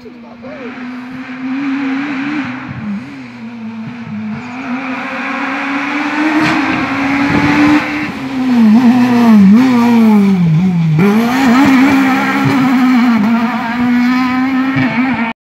to the bubble.